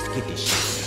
助けてしまう。